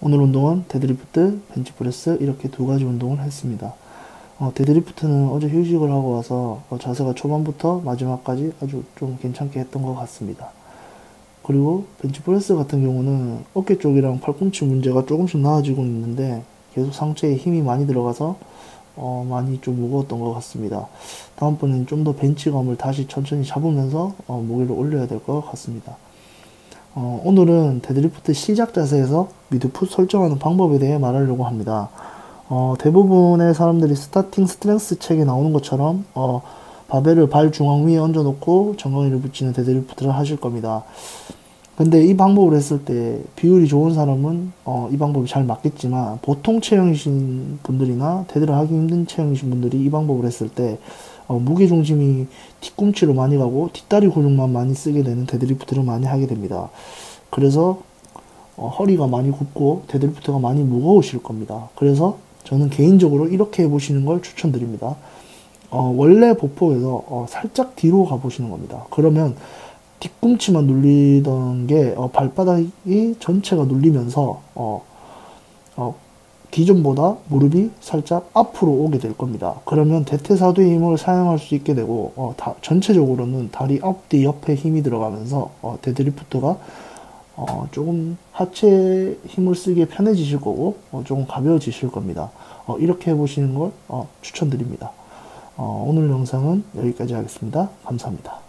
오늘 운동은 데드리프트, 벤치프레스 이렇게 두 가지 운동을 했습니다. 어, 데드리프트는 어제 휴식을 하고 와서 어, 자세가 초반부터 마지막까지 아주 좀 괜찮게 했던 것 같습니다. 그리고 벤치프레스 같은 경우는 어깨 쪽이랑 팔꿈치 문제가 조금씩 나아지고 있는데 계속 상체에 힘이 많이 들어가서 어, 많이 좀 무거웠던 것 같습니다. 다음번에는 좀더 벤치감을 다시 천천히 잡으면서 어, 무게를 올려야 될 것 같습니다. 어, 오늘은 데드리프트 시작 자세에서 midfoot 설정하는 방법에 대해 말하려고 합니다. 어, 대부분의 사람들이 Starting Strength 책에 나오는 것처럼 어, 바벨을 발 중앙 위에 얹어놓고 정강이를 붙이는 데드리프트를 하실 겁니다. 근데 이 방법을 했을 때 비율이 좋은 사람은 어, 이 방법이 잘 맞겠지만 보통 체형이신 분들이나 데드를 하기 힘든 체형이신 분들이 이 방법을 했을 때 어, 무게 중심이 뒤꿈치로 많이 가고 뒷다리 근육만 많이 쓰게 되는 데드리프트를 많이 하게 됩니다. 그래서 어, 허리가 많이 굽고 데드리프트가 많이 무거우실 겁니다. 그래서 저는 개인적으로 이렇게 해보시는 걸 추천드립니다. 어, 원래 보폭에서 어, 살짝 뒤로 가보시는 겁니다. 그러면 뒤꿈치만 눌리던 게 어, 발바닥이 전체가 눌리면서 어, 어, 기존보다 무릎이 살짝 앞으로 오게 될 겁니다. 그러면 대퇴사두의 힘을 사용할 수 있게 되고 어, 다, 전체적으로는 다리 앞뒤 옆에 힘이 들어가면서 어, 데드리프트가 어, 조금 하체 힘을 쓰기에 편해지실 거고 어, 조금 가벼워지실 겁니다. 어, 이렇게 해보시는 걸 어, 추천드립니다. 어, 오늘 영상은 여기까지 하겠습니다. 감사합니다.